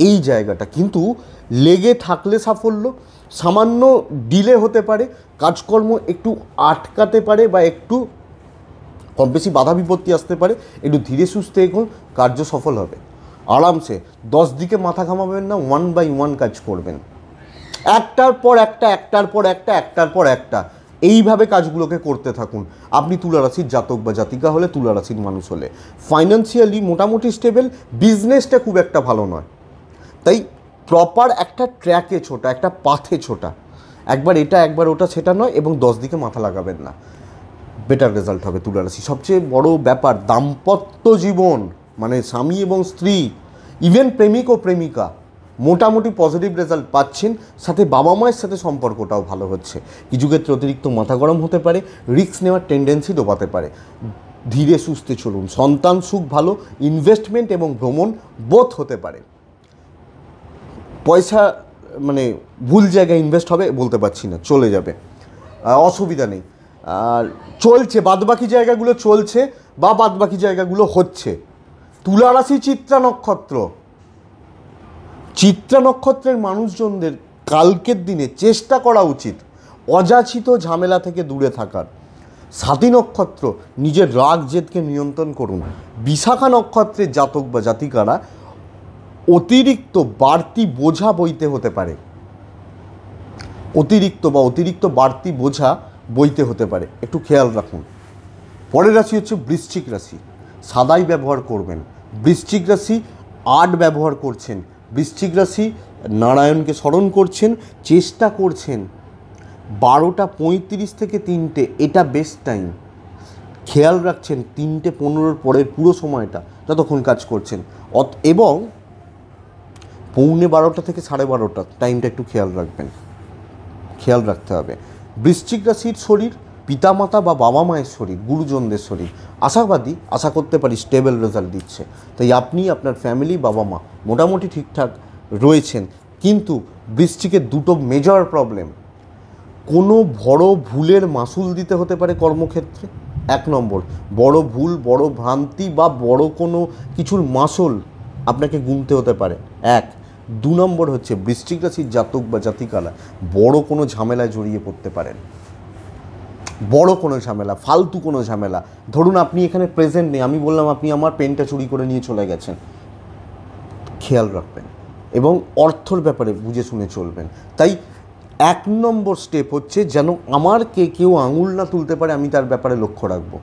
এই জায়গাটা। কিন্তু লেগে থাকলে সাফল্য, সামান্য ডিলে হতে পারে, কাজকর্ম একটু আটকাতে পারে বা একটু কম বেশি বাধা বিপত্তি আসতে পারে, একটু ধীরে সুস্থে এগোন, কার্য সফল হবে। আরামসে দশ দিকে মাথা ঘামাবেন না ওয়ান বাই ওয়ান কাজ করবেন। একটার পর একটা, একটার পর একটা, একটার পর একটা। এইভাবে কাজগুলোকে করতে থাকুন। আপনি তুলা রাশির জাতক বা জাতিকা হলে তুলা রাশির মানুষ হলে। ফাইন্যান্সিয়ালি মোটামুটি স্টেবল বিজনেসটা খুব একটা ভালো নয়। তাই প্রপার একটা ট্র্যাকে ছোটা, একটা পাথে ছোটা। একবার এটা, একবার ওটা, সেটা নয় এবং দশ দিকে মাথা লাগাবেন না। বেটার রেজাল্ট হবে, তুলা রাশি সবচেয়ে বড় ব্যাপার, দাম্পত্য জীবন মানে স্বামী এবং স্ত্রী ইভেন প্রেমিক ও প্রেমিকা, মোটামুটি পজিটিভ রেজাল্ট পাচ্ছেন, সাথে বাবা মায়ের সাথে সম্পর্কটাও ভালো হচ্ছে। কিছু ক্ষেত্রে অতিরিক্ত মাথা গরম হতে পারে রিস্ক নেওয়ার টেন্ডেন্সি ডোবাতে পারে। ধীরে সুস্থে চলুন, সন্তান সুখ ভালো ইনভেস্টমেন্ট এবং ভ্রমণ বোধ হতে পারে। পয়সা মানে ভুল জায়গায় ইনভেস্ট হবে বলতে পারছি না, চলে যাবে। অসুবিধা নেই। চলছে, বাদবাকি জায়গাগুলো চলছে বা বাদবাকি জায়গাগুলো হচ্ছে। তুলারাশি চিত্রা নক্ষত্র। চিত্রা নক্ষত্রের মানুষজনদের কালকের দিনে চেষ্টা করা উচিত অযাচিত ঝামেলা থেকে দূরে থাকার। সাতী নক্ষত্র, নিজের রাগ জেদকে নিয়ন্ত্রণ করুন। বিশাখা নক্ষত্রের জাতক বা জাতিকারা অতিরিক্ত বাড়তি বোঝা বইতে হতে পারে। অতিরিক্ত বা অতিরিক্ত বাড়তি বোঝা বইতে হতে পারে। একটু খেয়াল রাখুন। পরের রাশি হচ্ছে বৃশ্চিক রাশি। সাদাই ব্যবহার করবেন। বৃশ্চিক রাশি আর্ট ব্যবহার করছেন। বৃশ্চিক রাশি নারায়ণকে স্মরণ করছেন, চেষ্টা করছেন। বারোটা পঁয়ত্রিশ থেকে তিনটে, এটা বেস্ট টাইম খেয়াল রাখছেন, তিনটে পনেরোর পরের পুরো সময়টা যতক্ষণ কাজ করছেন। অত এবং পৌনে বারোটা থেকে সাড়ে বারোটা টাইমটা একটু খেয়াল রাখবেন। খেয়াল রাখতে হবে। বৃশ্চিক রাশির শরীর, পিতামাতা বা বাবা মায়ের শরীর, গুরুজনদের শরীর। আশাবাদী, আশা করতে পারি স্টেবল রেজাল্ট দিচ্ছে। তাই আপনি, আপনার ফ্যামিলি বাবা মা মোটামুটি ঠিকঠাক রয়েছেন। কিন্তু বৃষ্টিকের দুটো মেজর প্রবলেম কোনো বড় ভুলের মাসুল দিতে হতে পারে কর্মক্ষেত্রে? এক নম্বর, বড় ভুল, বড় ভ্রান্তি বা বড় কোনো কিছুর মাসুল আপনাকে গুনতে হতে পারে। এক দু নম্বর হচ্ছে বৃশ্চিক রাশির জাতক বা জাতিকালা বড় কোনো ঝামেলায় জড়িয়ে পড়তে পারেন। বড় কোনো ঝামেলা, ফালতু কোনো ঝামেলা। ধরুন আপনি এখানে প্রেজেন্ট নেই, আমি বললাম আপনি আমার পেনটা চুরি করে নিয়ে চলে গেছেন। খেয়াল রাখবেন এবং অর্থর ব্যাপারে বুঝে শুনে চলবেন। তাই এক নম্বর স্টেপ হচ্ছে যেন আমার কে কেউ আঙুল না তুলতে পারে, আমি তার ব্যাপারে লক্ষ্য রাখব।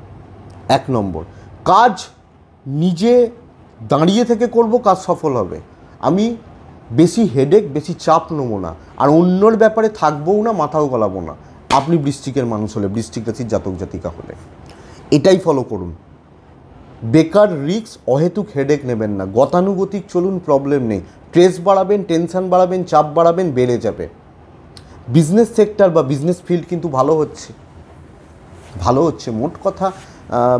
এক নম্বর, কাজ নিজে দাঁড়িয়ে থেকে করব, কাজ সফল হবে। আমি বেশি হেডেক বেশি চাপ নেব না। আর অন্যর ব্যাপারে থাকবোও না, মাথাও গলাবো না। আপনি বৃষ্টিকের মানুষ হলে, বৃষ্টিক রাশির জাতক জাতিকা হলে। এটাই ফলো করুন। বেকার, রিক্স, অহেতুক হেডেক নেবেন না। গতানুগতিক চলুন প্রবলেম নেই। স্ট্রেস বাড়াবেন টেনশন বাড়াবেন, চাপ বাড়াবেন, বেড়ে যাবে। বিজনেস সেক্টর বা বিজনেস ফিল্ড কিন্তু ভালো হচ্ছে। ভালো হচ্ছে, মোট কথা।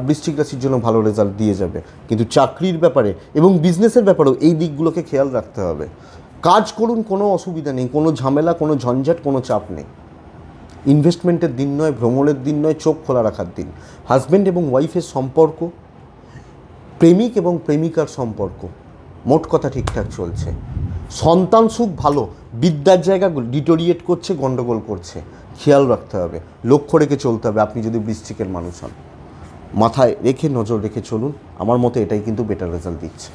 বৃশ্চিক রাশির জন্য ভালো রেজাল্ট দিয়ে যাবে। কিন্তু চাকরির ব্যাপারে এবং বিজনেসের ব্যাপারেও এই দিকগুলোকে খেয়াল রাখতে হবে। কাজ করুন, কোনো অসুবিধা নেই। কোনো ঝামেলা, কোনো ঝঞ্ঝাট, কোনো চাপ নেই। ইনভেস্টমেন্টের দিন নয়, ভ্রমণের দিন নয়, চোখ খোলা রাখার দিন। হাজব্যান্ড এবং ওয়াইফের সম্পর্ক, প্রেমিক এবং প্রেমিকার সম্পর্ক, মোট কথা ঠিকঠাক চলছে। সন্তান সুখ ভালো, বিদ্যার জায়গা ডিটোরিয়েট করছে, গন্ডগোল করছে। খেয়াল রাখতে হবে। লক্ষ্য রেখে চলতে হবে। আপনি যদি বৃশ্চিকের মানুষ হন। মাথায় রেখে, নজর রেখে চলুন। আমার মতে এটাই কিন্তু বেটার রেজাল্ট দিচ্ছে।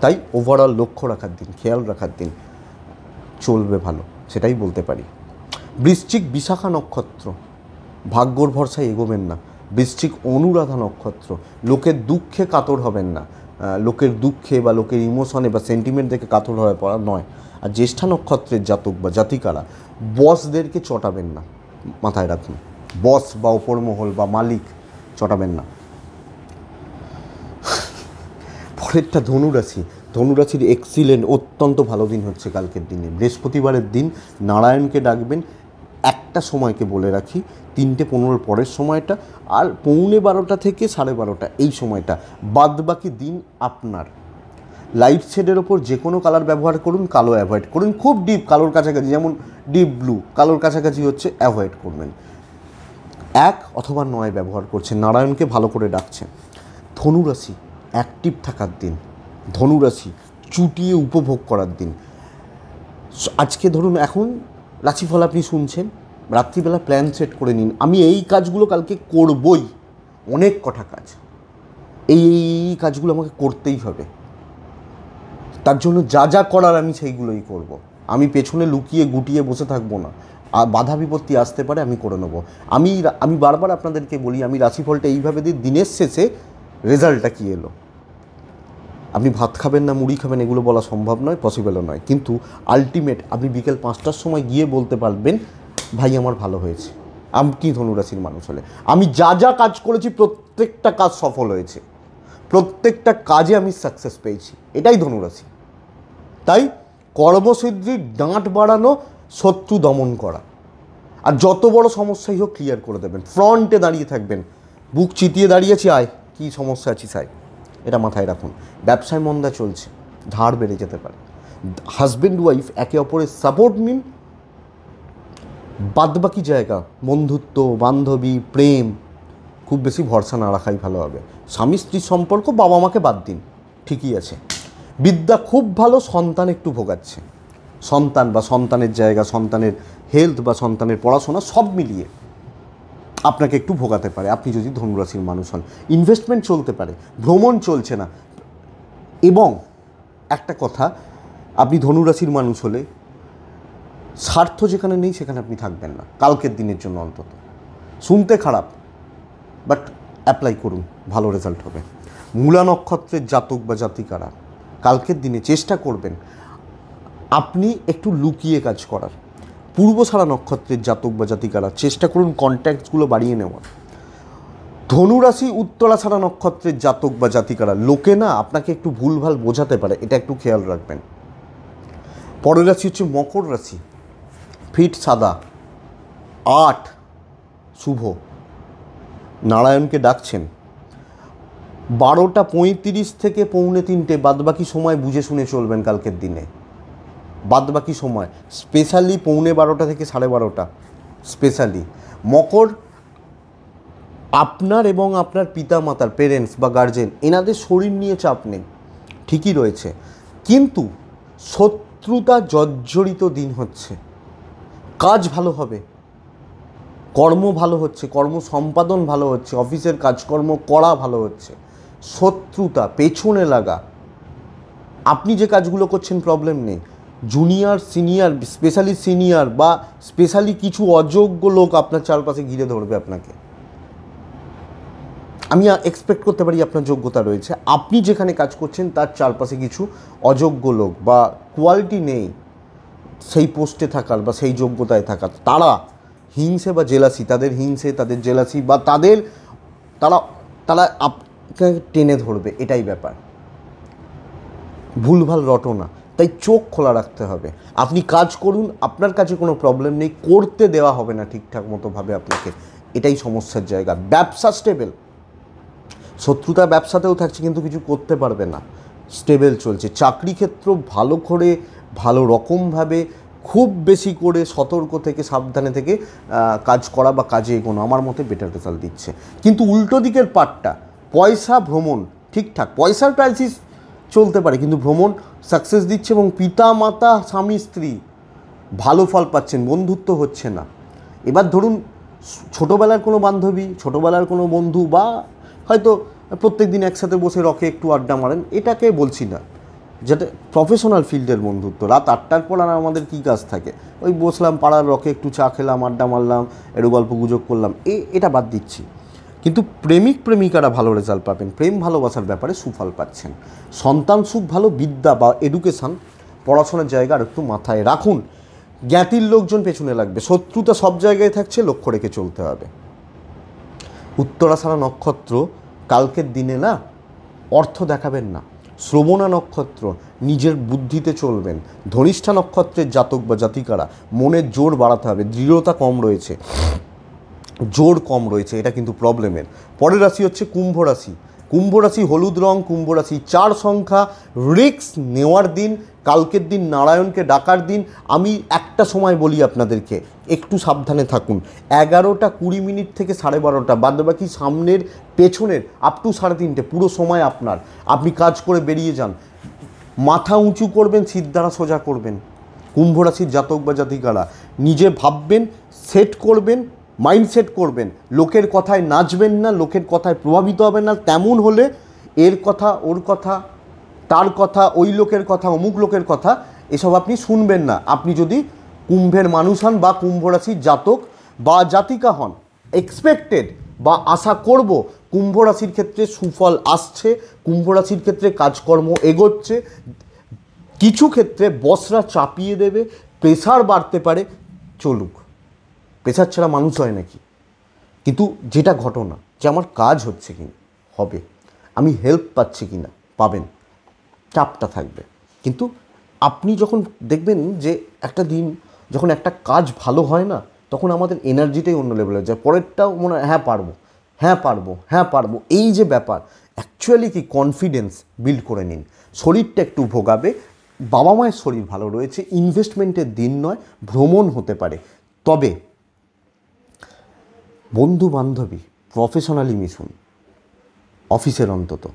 তাই ওভারঅল লক্ষ্য রাখার দিন, খেয়াল রাখার দিন চলবে ভালো, সেটাই বলতে পারি। বৃশ্চিক বিশাখা নক্ষত্র, ভাগ্যর ভরসায় এগোবেন না। বৃশ্চিক অনুরাধা নক্ষত্র, লোকের দুঃখে কাতর হবেন না। লোকের দুঃখে বা লোকের ইমোশনে বা সেন্টিমেন্ট দেখে কাতর হয়ে পড়া নয়। আর জ্যেষ্ঠা নক্ষত্রের জাতক বা জাতিকারা বসদেরকে চটাবেন না, মাথায় রাখুন। বস বা ওপর মহল বা মালিক চটাবেন না। পরেরটা ধনুরাশি ধনুরাশির এক্সিলেন্ট অত্যন্ত ভালো দিন হচ্ছে কালকের দিনে। বৃহস্পতিবারের দিন নারায়ণকে ডাকবেন, একটা সময়কে বলে রাখি, তিনটে পনেরোর পরের সময়টা, আর পৌনে বারোটা থেকে সাড়ে বারোটা, এই সময়টা। বাদ বাকি দিন আপনার। লাইট শেডের ওপর যে কোনো কালার ব্যবহার করুন, কালো অ্যাভয়েড করুন, খুব ডিপ কালোর কাছাকাছি, যেমন ডিপ ব্লু কালোর কাছাকাছি হচ্ছে অ্যাভয়েড করবেন। এক অথবা নয় ব্যবহার করছেন নারায়ণকে ভালো করে ডাকছেন ধনুরাশি অ্যাক্টিভ থাকার দিন। ধনুরাশি চুটিয়ে উপভোগ করার দিন। আজকে ধরুন এখন রাশিফল আপনি শুনছেন, রাত্রিবেলা প্ল্যান সেট করে নিন। আমি এই কাজগুলো কালকে করবই। অনেক কটা কাজ। এই এই কাজগুলো আমাকে করতেই হবে। তার জন্য যা যা করার আমি সেইগুলোই করব। আমি পেছনে লুকিয়ে গুটিয়ে বসে থাকব না। বাধা বিপত্তি আসতে পারে, আমি করে নেব। আমি আমি বারবার আপনাদেরকে বলি, আমি রাশিফলটা এইভাবে দিই দিনের শেষে রেজাল্টটা কী এলো? আপনি ভাত খাবেন না, মুড়ি খাবেন, এগুলো বলা সম্ভব নয়, পসিবলও নয়। কিন্তু আলটিমেট আপনি বিকেল পাঁচটার সময় গিয়ে বলতে পারবেন, ভাই, আমার ভালো হয়েছে। আমি, কি ধনুরাশির মানুষ হলে? আমি যা যা কাজ করেছি, প্রত্যেকটা কাজ সফল হয়েছে। প্রত্যেকটা কাজে আমি সাকসেস পেয়েছি। এটাই ধনুরাশি। তাই কর্মসিদ্ধির ডাঁট বাড়ানো শত্রু দমন করা। আর যত বড় সমস্যাই হোক ক্লিয়ার করে দেবেন। ফ্রন্টে দাঁড়িয়ে থাকবেন। বুক চিতিয়ে দাঁড়িয়েছি, আয়। কী সমস্যা আছিস, আয়। এটা মাথায় রাখুন। ব্যবসায় মন্দা চলছে। ধার বেড়ে যেতে পারে। হাজব্যান্ড ওয়াইফ একে অপরের সাপোর্ট নিন বাদবাকি জায়গা, বন্ধুত্ব, বান্ধবী, প্রেম, খুব বেশি ভরসা না রাখাই ভালো হবে। স্বামী স্ত্রীর সম্পর্ক বাবা মাকে বাদ দিন। ঠিকই আছে। বিদ্যা খুব ভালো সন্তান একটু ভোগাচ্ছে। সন্তান বা সন্তানের জায়গা, সন্তানের হেলথ বা সন্তানের পড়াশোনা সব মিলিয়ে আপনাকে একটু ভোগাতে পারে। আপনি যদি ধনুরাশির মানুষ হন ইনভেস্টমেন্ট চলতে পারে, ভ্রমণ চলছে না। এবং একটা কথা, আপনি ধনুরাশির মানুষ হলে স্বার্থ যেখানে নেই সেখানে আপনি থাকবেন না, কালকের দিনের জন্য অন্তত। শুনতে খারাপ বাট অ্যাপ্লাই করুন, ভালো রেজাল্ট হবে। মূলা নক্ষত্রের জাতক বা জাতিকারা, কালকের দিনে চেষ্টা করবেন আপনি একটু লুকিয়ে কাজ করার। পূর্বসারা নক্ষত্রের জাতক বা জাতিকারা, চেষ্টা করুন কন্ট্যাক্টসগুলো বাড়িয়ে নেওয়ার। ধনুরাশি উত্তরাছাড়া নক্ষত্রের জাতক বা জাতিকারা, লোকে না আপনাকে একটু ভুলভাল বোঝাতে পারে, এটা একটু খেয়াল রাখবেন। পরের রাশি হচ্ছে মকর রাশি। ফিট সাদা, আট, শুভ। নারায়ণকে ডাকছেন। বারোটা পঁয়ত্রিশ থেকে পৌনে তিনটে, বাদবাকি সময় বুঝে শুনে চলবেন কালকের দিনে। বাদবাকি সময় স্পেশালি পৌনে বারোটা থেকে সাড়ে বারোটা স্পেশালি মকর আপনার এবং আপনার পিতা মাতার পেরেন্টস বা গার্জেন এনাদের শরীর নিয়ে চাপ নেই, ঠিকই রয়েছে। কিন্তু শত্রুতা জর্জরিত দিন হচ্ছে, কাজ ভালো হবে, কর্ম ভালো হচ্ছে, কর্ম সম্পাদন ভালো হচ্ছে, অফিসের কাজকর্ম করা ভালো হচ্ছে। শত্রুতা, পেছনে লাগা, আপনি যে কাজগুলো করছেন প্রবলেম নেই। জুনিয়র, সিনিয়র স্পেশালি সিনিয়র বা স্পেশালি কিছু অযোগ্য লোক আপনার চারপাশে ঘিরে ধরবে আপনাকে। আমি এক্সপেক্ট করতে পারি আপনার যোগ্যতা রয়েছে। আপনি যেখানে কাজ করছেন, তার চারপাশে কিছু অযোগ্য লোক বা কোয়ালিটি নেই সেই পোস্টে থাকার বা সেই যোগ্যতায় থাকার। তারা হিংসে বা জেলাসি তাদের হিংসে, তাদের জেলাসি বা তাদের, তারা তারা আপনাকে টেনে ধরবে, এটাই ব্যাপার। ভুলভাল রটনা তাই চোখ খোলা রাখতে হবে। আপনি কাজ করুন, আপনার কাছে কোনো প্রবলেম নেই, করতে দেওয়া হবে না ঠিকঠাক মতোভাবে আপনাকে। এটাই সমস্যার জায়গা। ব্যবসা স্টেবেল শত্রুতা ব্যবসাতেও থাকছে কিন্তু কিছু করতে পারবে না। স্টেবেল চলছে। চাকরি ক্ষেত্র ভালো করে, ভালো রকমভাবে, খুব বেশি করে সতর্ক থেকে, সাবধানে থেকে কাজ করা বা কাজে এগোনো আমার মতে বেটার রেজাল্ট দিচ্ছে। কিন্তু উল্টো দিকের পার্টটা পয়সা ভ্রমণ ঠিকঠাক। পয়সার ক্রাইসিস চলতে পারে, কিন্তু ভ্রমণ সাকসেস দিচ্ছে এবং পিতা মাতা স্বামী, স্ত্রী ভালো ফল পাচ্ছেন, বন্ধুত্ব হচ্ছে না। এবার ধরুন, ছোটোবেলার কোনো বান্ধবী, ছোটোবেলার কোনো বন্ধু বা হয়তো প্রত্যেক দিন একসাথে বসে রকে একটু আড্ডা মারেন, এটাকে বলছি না। যেটা প্রফেশনাল ফিল্ডের বন্ধুত্ব, রাত আটটার পর আর আমাদের কী কাজ থাকে? ওই বসলাম পাড়ার রকে একটু চা খেলাম, আড্ডা মারলাম একটু গল্প গুজব করলাম, এ, এটা বাদ দিচ্ছি। কিন্তু প্রেমিক প্রেমিকারা ভালো রেজাল্ট পাবেন। প্রেম ভালোবাসার ব্যাপারে সুফল পাচ্ছেন। সন্তান সুখ ভালো, বিদ্যা বা এডুকেশান পড়াশোনার জায়গা আর একটু মাথায় রাখুন। জ্ঞাতির লোকজন পেছনে লাগবে। শত্রুতা সব জায়গায় থাকছে, লক্ষ্য রেখে চলতে হবে। উত্তরাষাঢ়া নক্ষত্র কালকের দিনে না অর্থ দেখাবেন না। শ্রবণা নক্ষত্র নিজের বুদ্ধিতে চলবেন। ধনিষ্ঠা নক্ষত্রের জাতক বা জাতিকারা মনের জোর বাড়াতে হবে। দৃঢ়তা কম রয়েছে। জোর কম রয়েছে, এটা কিন্তু প্রবলেমের পরের রাশি হচ্ছে কুম্ভ রাশি। কুম্ভ রাশি হলুদ রং, কুম্ভ রাশি চার সংখ্যা। রিক্স নেওয়ার দিন, কালকের দিন নারায়ণকে ডাকার দিন। আমি একটা সময় বলি আপনাদেরকে, একটু সাবধানে থাকুন। এগারোটা কুড়ি মিনিট থেকে সাড়ে বারোটা বাদ বাকি সামনের, পেছনের আপ টু সাড়ে তিনটে, পুরো সময় আপনার। আপনি কাজ করে বেরিয়ে যান। মাথা উঁচু করবেন সিদ্ধারা সোজা করবেন। কুম্ভ রাশির জাতক বা জাতিকারা, নিজে ভাববেন সেট করবেন মাইন্ডসেট করবেন। লোকের কথায় নাচবেন না, লোকের কথায় প্রভাবিত হবেন না, তেমন হলে এর কথা, ওর কথা, তার কথা, ওই লোকের কথা, অমুক লোকের কথা, এসব আপনি শুনবেন না। আপনি যদি কুম্ভের মানুষ হন বা কুম্ভ রাশির জাতক বা জাতিকা হন এক্সপেক্টেড বা আশা করব কুম্ভ রাশির ক্ষেত্রে সুফল আসছে কুম্ভ রাশির ক্ষেত্রে কাজকর্ম এগোচ্ছে, কিছু ক্ষেত্রে বসরা চাপিয়ে দেবে, প্রেসার বাড়তে পারে, চলুক। প্রেসার ছাড়া মানুষ হয় নাকি? কিন্তু যেটা ঘটনা, যে আমার কাজ হচ্ছে কি হবে, আমি হেল্প পাচ্ছি কি না পাবেন, চাপটা থাকবে। কিন্তু আপনি যখন দেখবেন যে একটা দিন যখন একটা কাজ ভালো হয় না, তখন আমাদের এনার্জিটাই অন্য লেভেলে যায়। পরেরটাও মনে হয় হ্যাঁ পারব হ্যাঁ পারব হ্যাঁ পারব। এই যে ব্যাপার অ্যাকচুয়ালি কি কনফিডেন্স বিল্ড করে নিন। শরীরটা একটু ভোগাবে, বাবা মায়ের শরীর ভালো রয়েছে ইনভেস্টমেন্টের দিন নয়, ভ্রমণ হতে পারে। তবে বন্ধু বান্ধবী প্রফেশনালি মিশুন অফিসের অন্তত।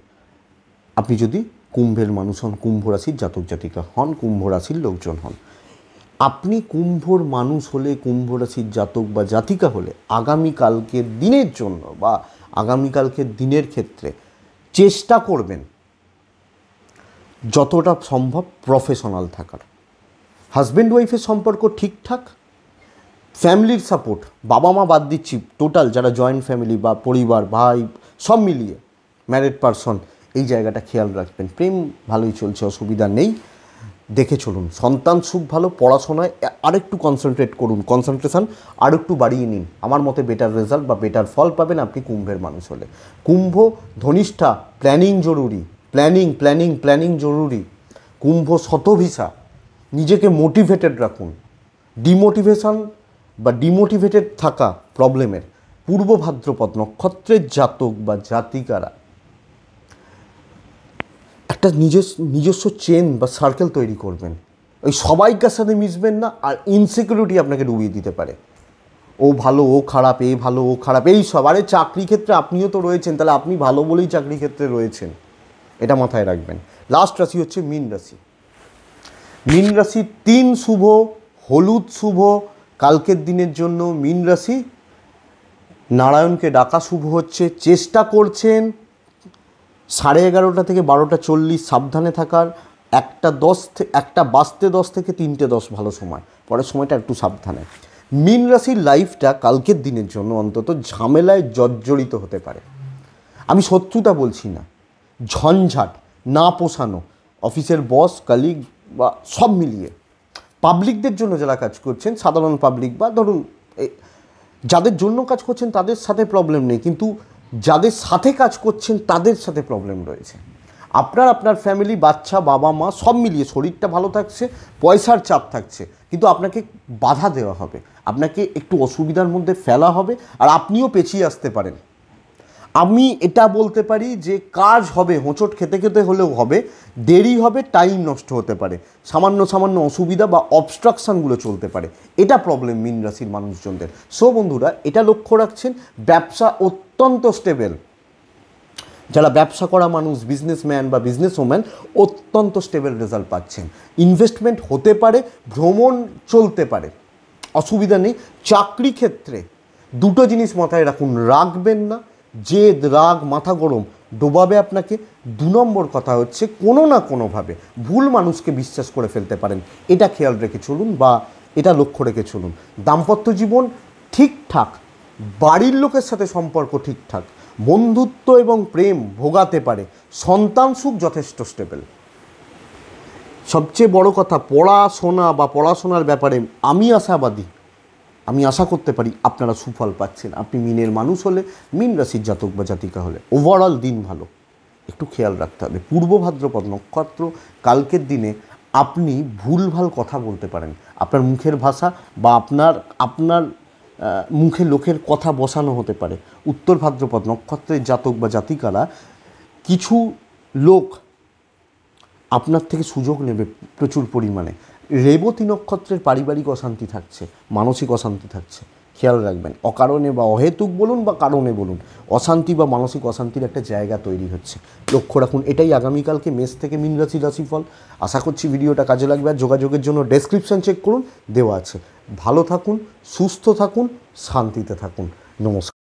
আপনি যদি কুম্ভের মানুষ হন, কুম্ভ রাশির জাতক জাতিকা হন, কুম্ভ রাশির লোকজন হন, আপনি কুম্ভর মানুষ হলে, কুম্ভ রাশির জাতক বা জাতিকা হলে আগামীকালকের দিনের জন্য বা আগামীকালকের দিনের ক্ষেত্রে চেষ্টা করবেন যতটা সম্ভব প্রফেশনাল থাকার। হাজব্যান্ড ওয়াইফের সম্পর্ক ঠিকঠাক ফ্যামিলির সাপোর্ট বাবা মা বাদ দিচ্ছি টোটাল যারা জয়েন্ট ফ্যামিলি বা পরিবার, ভাই, সব মিলিয়ে ম্যারিড পারসন এই জায়গাটা খেয়াল রাখবেন। প্রেম ভালোই চলছে, অসুবিধা নেই। দেখে চলুন, সন্তান সুখ ভালো, পড়াশোনায় আরেকটু কনসেন্ট্রেট করুন কনসেন্ট্রেশন আরেকটু বাড়িয়ে নিন। আমার মতে বেটার রেজাল্ট বা বেটার ফল পাবেন আপনি কুম্ভের মানুষ হলে। কুম্ভ ধনিষ্ঠা প্ল্যানিং জরুরি প্ল্যানিং প্ল্যানিং প্ল্যানিং জরুরি। কুম্ভ শতভিসা, নিজেকে মোটিভেটেড রাখুন। ডিমোটিভেশন বা ডিমোটিভেটেড থাকা প্রবলেমের পূর্ব ভাদ্রপদ নক্ষত্রের জাতক বা জাতিকারা একটা নিজস্ব নিজস্ব চেন বা সার্কেল তৈরি করবেন। ওই সবাইকার সাথে মিশবেন না আর ইনসিকিউরিটি আপনাকে ডুবিয়ে দিতে পারে। ও ভালো, ও খারাপ, এ ভালো, ও খারাপ, এই সব। আরে চাকরি ক্ষেত্রে আপনিও তো রয়েছেন, তাহলে আপনি ভালো বলেই চাকরি ক্ষেত্রে রয়েছেন। এটা মাথায় রাখবেন। লাস্ট রাশি হচ্ছে মীন রাশি। মীন রাশি তিন শুভ, হলুদ শুভ কালকের দিনের জন্য মীন রাশি, নারায়ণকে ডাকা শুভ হচ্ছে, চেষ্টা করছেন সাড়ে এগারোটা থেকে বারোটা চল্লিশ সাবধানে থাকার, একটা দশ একটা বাঁচতে দশ থেকে তিনটে দশ ভালো সময়, পরের সময়টা একটু সাবধানে। মীন রাশির লাইফটা কালকের দিনের জন্য অন্তত ঝামেলায় জর্জরিত হতে পারে। আমি শত্রুতা বলছি না, ঝঞ্ঝাট, না পোষানো, অফিসের বস কালিগ বা সব মিলিয়ে। পাবলিকদের জন্য যারা কাজ করছেন, সাধারণ পাবলিক বা ধরুন যাদের জন্য কাজ করছেন তাদের সাথে প্রবলেম নেই, কিন্তু যাদের সাথে কাজ করছেন তাদের সাথে প্রবলেম রয়েছে। আপনার আপনার ফ্যামিলি বাচ্চা, বাবা, মা সব মিলিয়ে শরীরটা ভালো থাকছে, পয়সার চাপ থাকছে, কিন্তু আপনাকে বাধা দেওয়া হবে, আপনাকে একটু অসুবিধার মধ্যে ফেলা হবে, আর আপনিও পেছিয়ে আসতে পারেন। আমি এটা বলতে পারি যে কাজ হবে, হোঁচট খেতে খেতে হলেও হবে, দেরি হবে টাইম নষ্ট হতে পারে। সামান্য সামান্য অসুবিধা বা অবস্ট্রাকশানগুলো চলতে পারে। এটা প্রবলেম মিন রাশির মানুষজনদের। সো বন্ধুরা, এটা লক্ষ্য রাখছেন, ব্যবসা অত্যন্ত স্টেবেল যারা ব্যবসা করা মানুষ বিজনেসম্যান বা বিজনেস ওম্যান অত্যন্ত স্টেবল রেজাল্ট পাচ্ছেন। ইনভেস্টমেন্ট হতে পারে, ভ্রমণ চলতে পারে। অসুবিধা নেই, চাকরি ক্ষেত্রে দুটো জিনিস মাথায় রাখুন, রাখবেন না জেদ, রাগ, মাথা গরম, ডোবাবে আপনাকে। দু নম্বর কথা হচ্ছে, কোনো না কোনোভাবে ভুল মানুষকে বিশ্বাস করে ফেলতে পারেন। এটা খেয়াল রেখে চলুন বা এটা লক্ষ্য রেখে চলুন। দাম্পত্য জীবন ঠিকঠাক, বাড়ির লোকের সাথে সম্পর্ক ঠিকঠাক, বন্ধুত্ব এবং প্রেম ভোগাতে পারে, সন্তান সুখ যথেষ্ট স্টেবল সবচেয়ে বড় কথা পড়াশোনা বা পড়াশোনার ব্যাপারে আমি আশাবাদী। আমি আশা করতে পারি আপনারা সুফল পাচ্ছেন। আপনি মিনের মানুষ হলে, মিন রাশির জাতক বা জাতিকা হলে। ওভারঅল দিন ভালো। একটু খেয়াল রাখতে হবে। পূর্ব ভাদ্রপদ নক্ষত্র, কালকের দিনে আপনি ভুলভাল কথা বলতে পারেন। আপনার মুখের ভাষা বা আপনার আপনার মুখে লোকের কথা বসানো হতে পারে। উত্তর ভাদ্রপদ নক্ষত্রের জাতক বা জাতিকারা কিছু লোক আপনার থেকে সুযোগ নেবে প্রচুর পরিমাণে। রেবতী নক্ষত্রের পারিবারিক অশান্তি থাকছে, মানসিক অশান্তি থাকছে। খেয়াল রাখবেন, অকারণে বা অহেতুক বলুন বা কারণে বলুন, অশান্তি বা মানসিক অশান্তির একটা জায়গা তৈরি হচ্ছে। লক্ষ্য রাখুন, এটাই আগামীকালকে মেষ থেকে মিন রাশি রাশিফল। আশা করছি ভিডিওটা কাজে লাগবে, আর যোগাযোগের জন্য ডেসক্রিপশন চেক করুন, দেওয়া আছে। ভালো থাকুন, সুস্থ থাকুন, শান্তিতে থাকুন। নমস্কার।